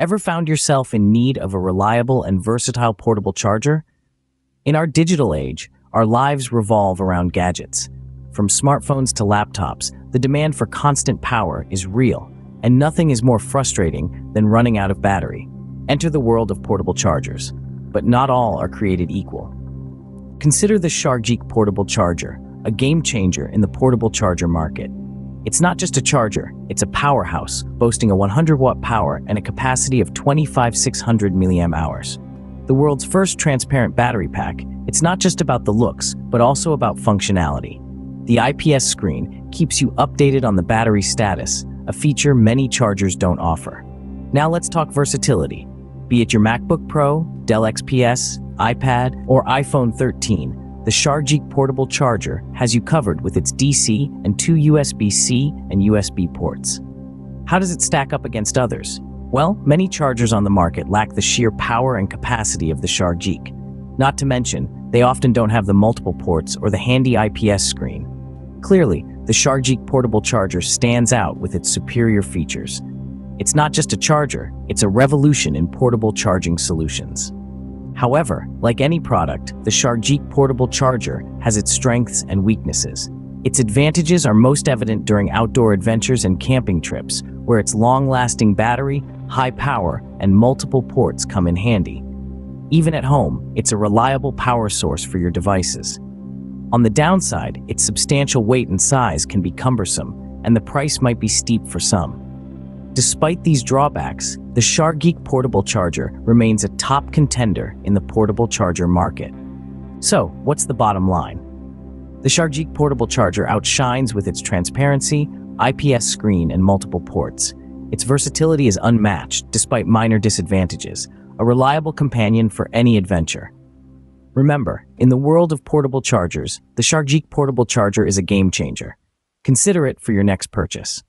Ever found yourself in need of a reliable and versatile portable charger? In our digital age, our lives revolve around gadgets. From smartphones to laptops, the demand for constant power is real, and nothing is more frustrating than running out of battery. Enter the world of portable chargers, but not all are created equal. Consider the Shargeek portable charger, a game changer in the portable charger market. It's not just a charger, it's a powerhouse, boasting a 100 watt power and a capacity of 25600 mAh. The world's first transparent battery pack, it's not just about the looks, but also about functionality. The IPS screen keeps you updated on the battery status, a feature many chargers don't offer. Now let's talk versatility. Be it your MacBook Pro, Dell XPS, iPad, or iPhone 13, the Shargeek portable charger has you covered with its DC and two USB-C and USB ports. How does it stack up against others? Well, many chargers on the market lack the sheer power and capacity of the Shargeek. Not to mention, they often don't have the multiple ports or the handy IPS screen. Clearly, the Shargeek portable charger stands out with its superior features. It's not just a charger, it's a revolution in portable charging solutions. However, like any product, the Shargeek portable charger has its strengths and weaknesses. Its advantages are most evident during outdoor adventures and camping trips, where its long-lasting battery, high power, and multiple ports come in handy. Even at home, it's a reliable power source for your devices. On the downside, its substantial weight and size can be cumbersome, and the price might be steep for some. Despite these drawbacks, the Shargeek portable charger remains a top contender in the portable charger market. So, what's the bottom line? The Shargeek portable charger outshines with its transparency, IPS screen, and multiple ports. Its versatility is unmatched, despite minor disadvantages, a reliable companion for any adventure. Remember, in the world of portable chargers, the Shargeek portable charger is a game changer. Consider it for your next purchase.